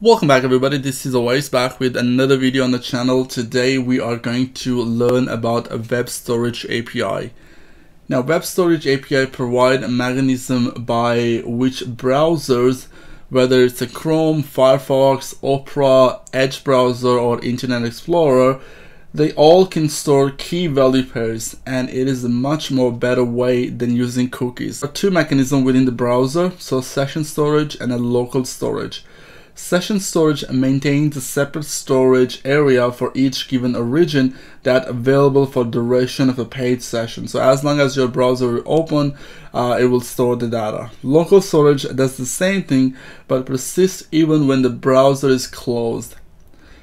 Welcome back everybody, this is Awais back with another video on the channel. Today we are going to learn about a web storage API. Now web storage API provide a mechanism by which browsers, whether it's a Chrome, Firefox, Opera, Edge browser or Internet Explorer, they all can store key value pairs and it is a much more better way than using cookies. There are two mechanisms within the browser, so session storage and a local storage. Session storage maintains a separate storage area for each given origin that available for duration of a paid session. So as long as your browser is open, uh, it will store the data. Local storage does the same thing, but persists even when the browser is closed.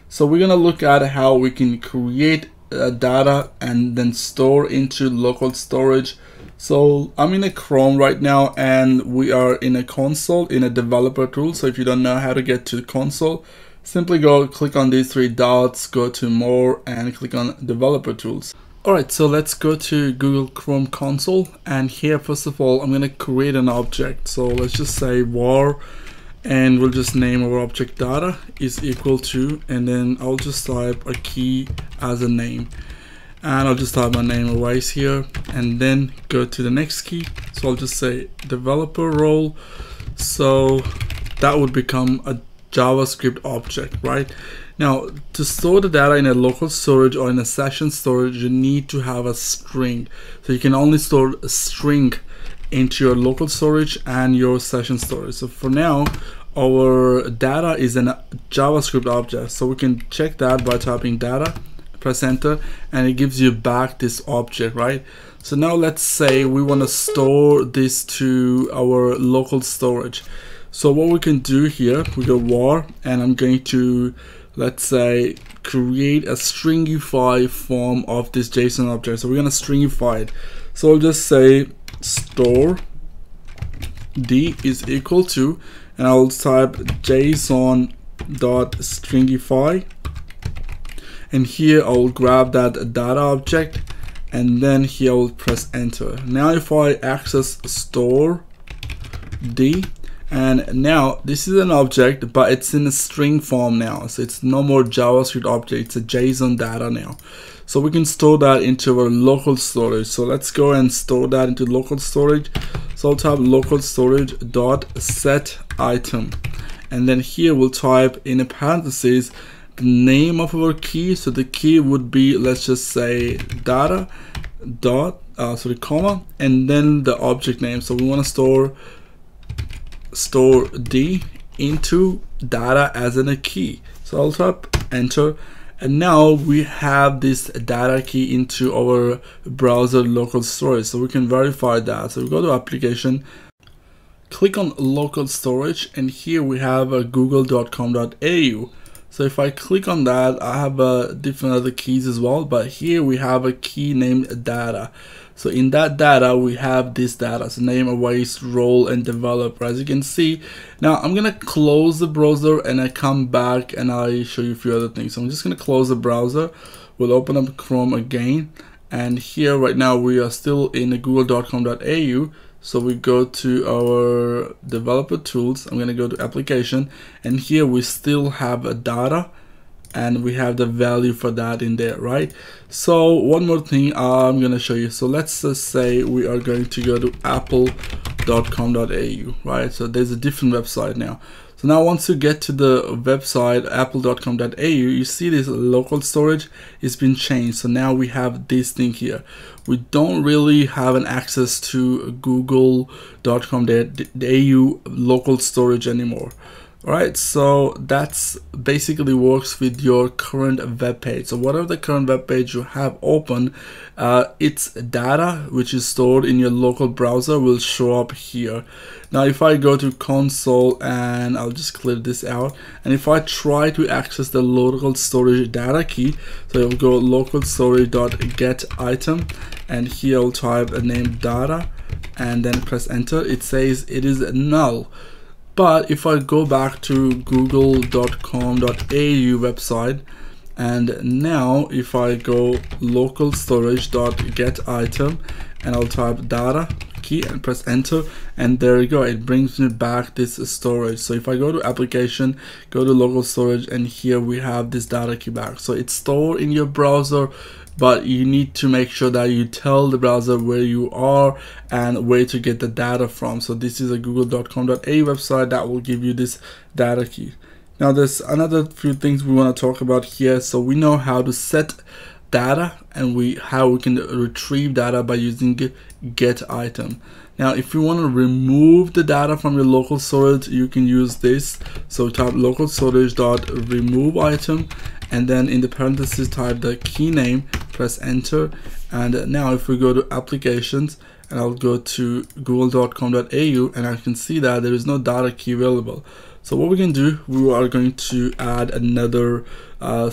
So we're gonna look at how we can create uh, data and then store into local storage so I'm in a Chrome right now and we are in a console in a developer tool. So if you don't know how to get to the console, simply go click on these three dots, go to more and click on developer tools. Alright, so let's go to Google Chrome console and here first of all I'm going to create an object. So let's just say var and we'll just name our object data is equal to and then I'll just type a key as a name and I'll just type my name Awais here and then go to the next key. So I'll just say developer role. So that would become a JavaScript object right? Now to store the data in a local storage or in a session storage you need to have a string. So you can only store a string into your local storage and your session storage. So for now our data is a JavaScript object. So we can check that by typing data and it gives you back this object right? So now let's say we want to store this to our local storage. So what we can do here we go var and I'm going to let's say create a stringify form of this JSON object. So we're gonna stringify it. So I'll just say store d is equal to and I'll type json dot stringify and here I'll grab that data object and then here I'll press enter. Now if I access store D and now this is an object but it's in a string form now so it's no more JavaScript object it's a JSON data now. So we can store that into our local storage. So let's go and store that into local storage. So I'll type local storage dot set item. And then here we'll type in a parentheses the name of our key. So the key would be let's just say data dot uh, sorry comma and then the object name. So we want to store store d into data as in a key. So I'll type enter and now we have this data key into our browser local storage. So we can verify that. So we go to application click on local storage and here we have a google.com.au so if I click on that, I have uh, different other keys as well, but here we have a key named data. So in that data, we have this data, so name, Awais, role, and developer, as you can see. Now I'm gonna close the browser and I come back and I show you a few other things. So I'm just gonna close the browser. We'll open up Chrome again. And here right now, we are still in google.com.au. So we go to our developer tools. I'm going to go to application and here we still have a data and we have the value for that in there, right? So one more thing I'm going to show you. So let's just say we are going to go to apple.com.au, right? So there's a different website now. So now once you get to the website apple.com.au, you see this local storage has been changed. So now we have this thing here. We don't really have an access to google.com.au local storage anymore. Alright, so that's basically works with your current web page. So whatever the current web page you have open, uh, its data which is stored in your local browser will show up here. Now if I go to console and I'll just clear this out and if I try to access the local storage data key, so I'll go local storage dot get item and here I'll type a name data and then press enter, it says it is null. But if I go back to google.com.au website and now if I go local storage dot get item and I'll type data key and press enter and there you go. It brings me back this storage. So if I go to application go to local storage and here we have this data key back. So it's stored in your browser but you need to make sure that you tell the browser where you are and where to get the data from. So this is a google.com.au website that will give you this data key. Now there's another few things we want to talk about here. So we know how to set data and we how we can retrieve data by using get item. Now if you want to remove the data from your local storage you can use this. So type local storage dot remove item and then in the parentheses type the key name press enter. And now if we go to applications and I'll go to google.com.au and I can see that there is no data key available. So what we can do we are going to add another uh,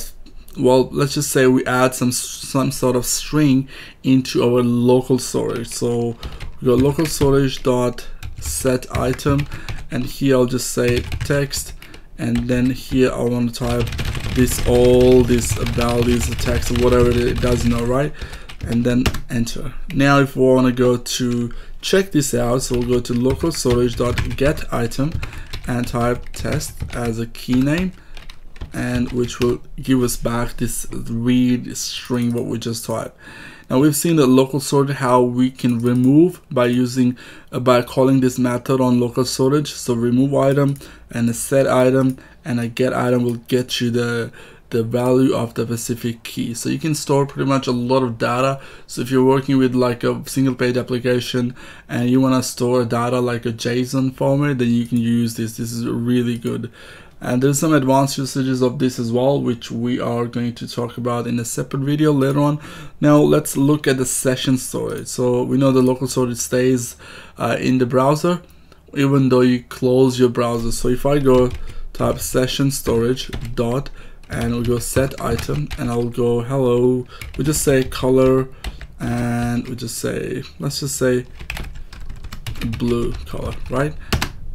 well let's just say we add some some sort of string into our local storage. So we go local storage dot set item and here I'll just say text and then here I want to type this all this values the text whatever it does know right? And then enter. Now if we want to go to check this out so we'll go to local storage dot get item and type test as a key name and which will give us back this read string what we just typed now we've seen the local storage how we can remove by using uh, by calling this method on local storage so remove item and a set item and a get item will get you the the value of the specific key. So you can store pretty much a lot of data. So if you're working with like a single page application and you want to store data like a json format then you can use this. This is really good and there's some advanced usages of this as well which we are going to talk about in a separate video later on. Now let's look at the session storage. So we know the local storage stays uh, in the browser even though you close your browser. So if I go type session storage dot and we go set item and I'll go hello we just say color and we just say let's just say blue color right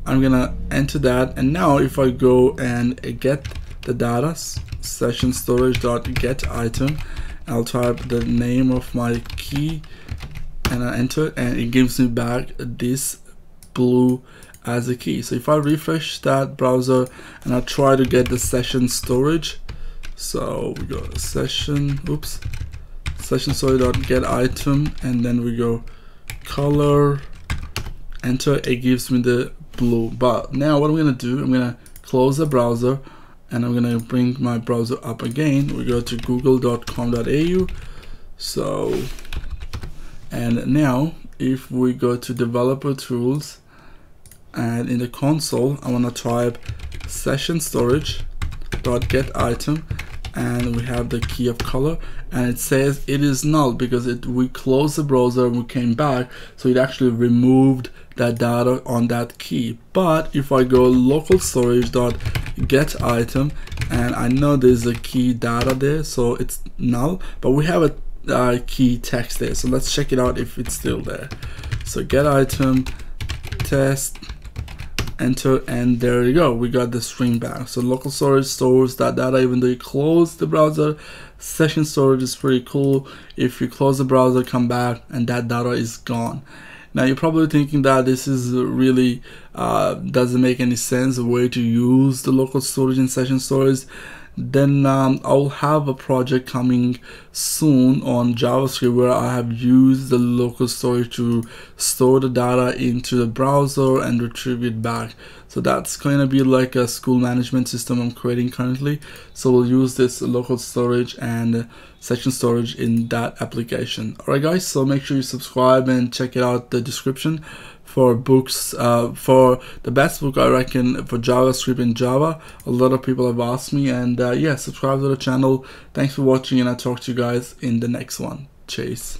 I'm gonna enter that and now if I go and get the data session storage dot get item I'll type the name of my key and I enter it and it gives me back this blue as a key. So if I refresh that browser and I try to get the session storage so we go session oops session storage dot get item and then we go color enter it gives me the blue. But now what I'm gonna do I'm gonna close the browser and I'm gonna bring my browser up again. We go to google.com.au so and now if we go to developer tools and in the console I want to type session storage dot get item and we have the key of color. And it says it is null because it we closed the browser and we came back. So it actually removed that data on that key. But if I go local storage dot get item and I know there's a key data there so it's null but we have a uh, key text there. So let's check it out if it's still there. So get item test enter and there you go. We got the string back. So local storage stores that data even though you close the browser session storage is pretty cool. If you close the browser come back and that data is gone now you're probably thinking that this is really uh, doesn't make any sense a way to use the local storage and session storage then um, I'll have a project coming soon on JavaScript where I have used the local storage to store the data into the browser and retrieve it back. So that's going to be like a school management system I'm creating currently. So we'll use this local storage and session storage in that application. Alright guys, so make sure you subscribe and check it out the description for books uh, for the best book I reckon for JavaScript in Java. A lot of people have asked me and uh, yeah subscribe to the channel. Thanks for watching and I'll talk to you guys in the next one. Chase.